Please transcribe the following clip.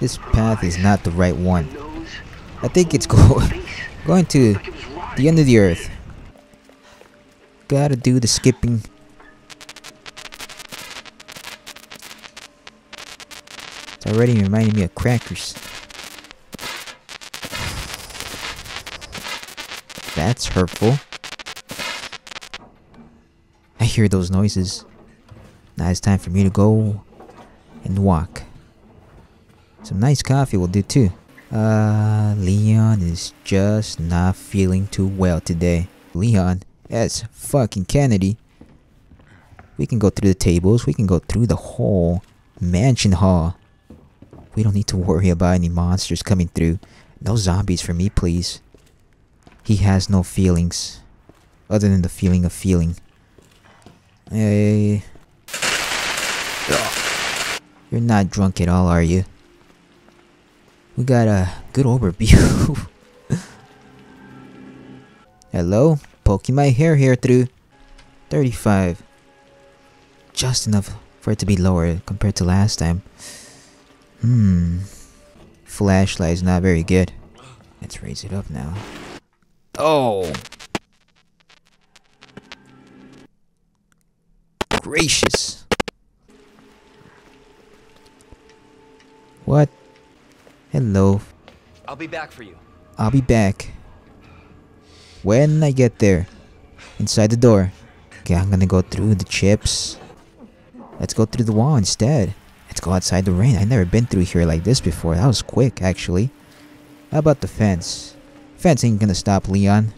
This path is not the right one. I think it's go going to the end of the earth. Gotta do the skipping. It's already reminding me of crackers. That's hurtful. I hear those noises. Now it's time for me to go and walk. Some nice coffee will do too. Uh, Leon is just not feeling too well today. Leon, S. fucking Kennedy. We can go through the tables, we can go through the whole mansion hall. We don't need to worry about any monsters coming through. No zombies for me, please. He has no feelings. Other than the feeling of feeling. Hey. You're not drunk at all, are you? We got a good overview. Hello? Poking my hair here through 35. Just enough for it to be lower compared to last time. Hmm. Flashlight is not very good. Let's raise it up now. Oh! Gracious! What? Hello. I'll be back for you. I'll be back. When I get there. Inside the door. Okay, I'm gonna go through the chips. Let's go through the wall instead. Let's go outside the rain. I've never been through here like this before. That was quick, actually. How about the fence? Fence ain't gonna stop Leon.